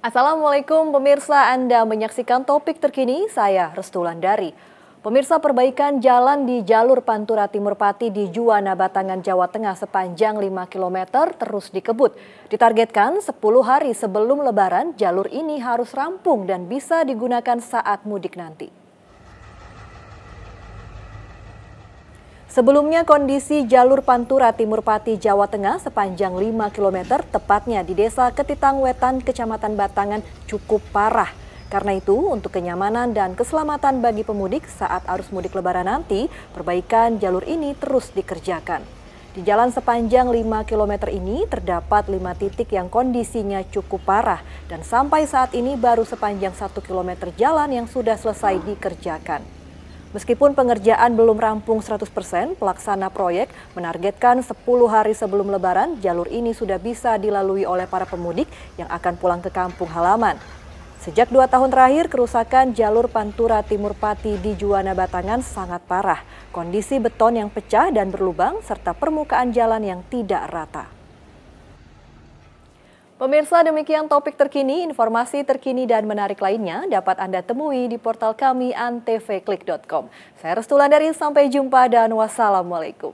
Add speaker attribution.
Speaker 1: Assalamualaikum pemirsa, Anda menyaksikan topik terkini, saya Restu Landari. Pemirsa perbaikan jalan di jalur Pantura Timur Pati di Juwana Batangan, Jawa Tengah sepanjang 5 km terus dikebut. Ditargetkan 10 hari sebelum lebaran, jalur ini harus rampung dan bisa digunakan saat mudik nanti. Sebelumnya kondisi jalur Pantura Timur Pati Jawa Tengah sepanjang 5 km tepatnya di Desa Ketitang Wetan Kecamatan Batangan cukup parah. Karena itu, untuk kenyamanan dan keselamatan bagi pemudik saat arus mudik lebaran nanti, perbaikan jalur ini terus dikerjakan. Di jalan sepanjang 5 km ini terdapat 5 titik yang kondisinya cukup parah dan sampai saat ini baru sepanjang 1 km jalan yang sudah selesai dikerjakan. Meskipun pengerjaan belum rampung 100%, pelaksana proyek menargetkan 10 hari sebelum lebaran jalur ini sudah bisa dilalui oleh para pemudik yang akan pulang ke kampung halaman. Sejak dua tahun terakhir, kerusakan jalur Pantura Timur Pati di Juwana Batangan sangat parah. Kondisi beton yang pecah dan berlubang, serta permukaan jalan yang tidak rata. Pemirsa demikian topik terkini, informasi terkini dan menarik lainnya dapat Anda temui di portal kami antvklik.com. Saya Restu Landari, sampai jumpa dan wassalamualaikum.